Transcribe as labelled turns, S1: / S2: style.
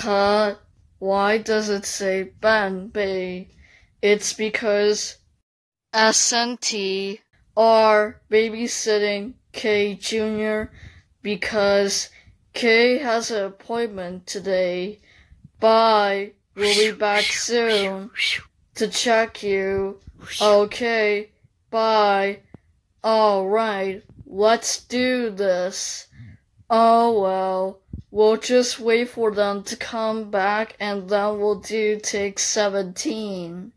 S1: Cut. Why does it say Ben Bay? It's because S and T are babysitting K Jr. because K has an appointment today. Bye. We'll be back soon to check you. Okay. Bye. Alright. Let's do this. Oh well. We'll just wait for them to come back and then we'll do take 17.